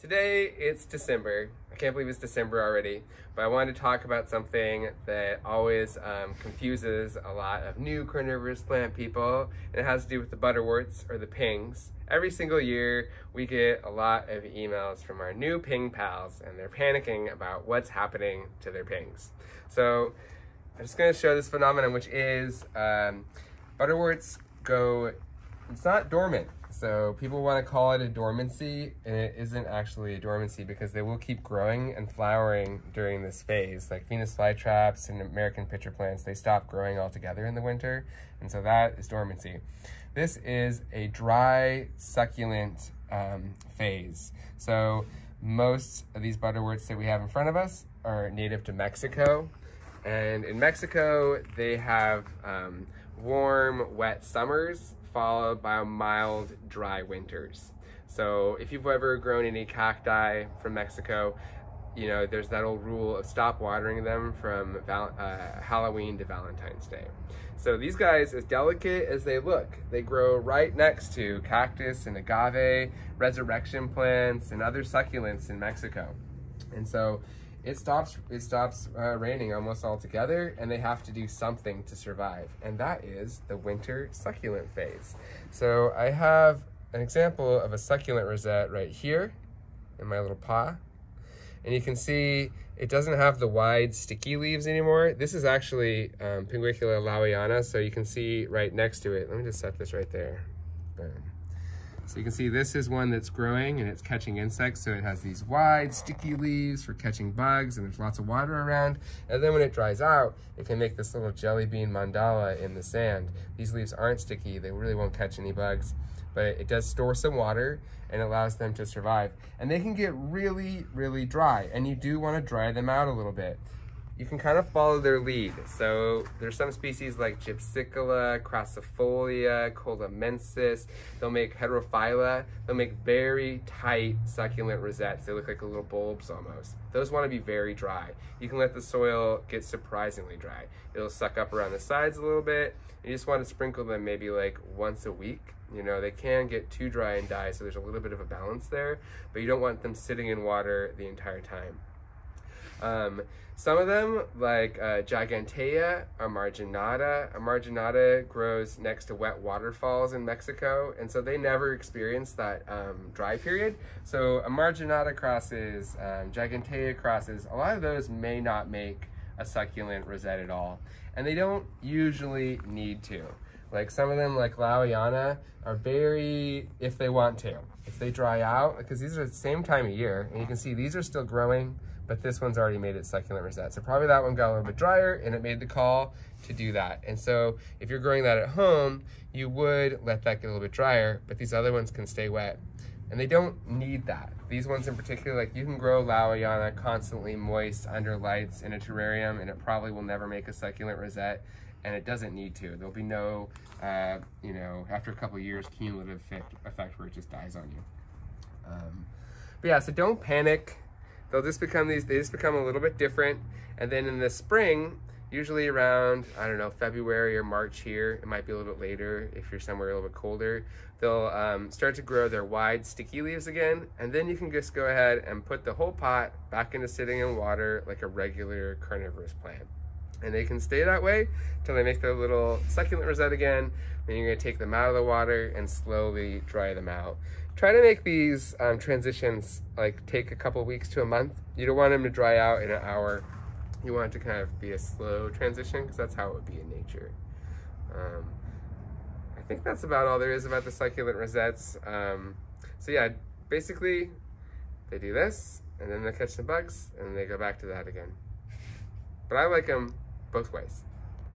Today it's December. I can't believe it's December already, but I wanted to talk about something that always um, confuses a lot of new carnivorous plant people, and it has to do with the butterworts or the pings. Every single year we get a lot of emails from our new ping pals, and they're panicking about what's happening to their pings. So I'm just going to show this phenomenon, which is um, butterworts go, it's not dormant so people want to call it a dormancy, and it isn't actually a dormancy because they will keep growing and flowering during this phase. Like Venus flytraps and American pitcher plants, they stop growing altogether in the winter, and so that is dormancy. This is a dry, succulent um, phase. So most of these butterworts that we have in front of us are native to Mexico. And in Mexico, they have um, warm, wet summers followed by mild, dry winters. So if you've ever grown any cacti from Mexico, you know, there's that old rule of stop watering them from val uh, Halloween to Valentine's Day. So these guys, as delicate as they look, they grow right next to cactus and agave, resurrection plants, and other succulents in Mexico. And so it stops it stops uh, raining almost altogether and they have to do something to survive and that is the winter succulent phase. So i have an example of a succulent rosette right here in my little pot and you can see it doesn't have the wide sticky leaves anymore. This is actually um, pinguicula laueana so you can see right next to it. Let me just set this right there. Boom. So you can see this is one that's growing and it's catching insects. So it has these wide sticky leaves for catching bugs and there's lots of water around. And then when it dries out, it can make this little jelly bean mandala in the sand. These leaves aren't sticky. They really won't catch any bugs, but it does store some water and allows them to survive. And they can get really, really dry and you do want to dry them out a little bit you can kind of follow their lead. So there's some species like Gypsicola, Crassifolia, Colimensis. They'll make heterophylla. They'll make very tight succulent rosettes. They look like little bulbs almost. Those want to be very dry. You can let the soil get surprisingly dry. It'll suck up around the sides a little bit. You just want to sprinkle them maybe like once a week. You know, they can get too dry and die, so there's a little bit of a balance there, but you don't want them sitting in water the entire time. Um, some of them, like uh, Gigantea or Marginata, Marginata grows next to wet waterfalls in Mexico, and so they never experience that um, dry period. So a Marginata crosses, um, Gigantea crosses, a lot of those may not make a succulent rosette at all, and they don't usually need to. Like some of them, like Laueana, are very, if they want to. If they dry out, because these are the same time of year, and you can see these are still growing, but this one's already made its succulent rosette. So probably that one got a little bit drier and it made the call to do that. And so if you're growing that at home, you would let that get a little bit drier, but these other ones can stay wet. And they don't need that. These ones in particular, like you can grow Laueana constantly moist under lights in a terrarium and it probably will never make a succulent rosette and it doesn't need to. There'll be no, uh, you know, after a couple years, cumulative effect, effect where it just dies on you. Um, but yeah, so don't panic they'll just become these, they just become a little bit different. And then in the spring, usually around, I don't know, February or March here, it might be a little bit later if you're somewhere a little bit colder, they'll um, start to grow their wide sticky leaves again. And then you can just go ahead and put the whole pot back into sitting in water like a regular carnivorous plant. And they can stay that way until they make their little succulent rosette again. Then you're gonna take them out of the water and slowly dry them out try to make these um, transitions like take a couple weeks to a month. You don't want them to dry out in an hour. You want it to kind of be a slow transition because that's how it would be in nature. Um, I think that's about all there is about the succulent rosettes. Um, so yeah, basically they do this and then they catch the bugs and they go back to that again. But I like them both ways.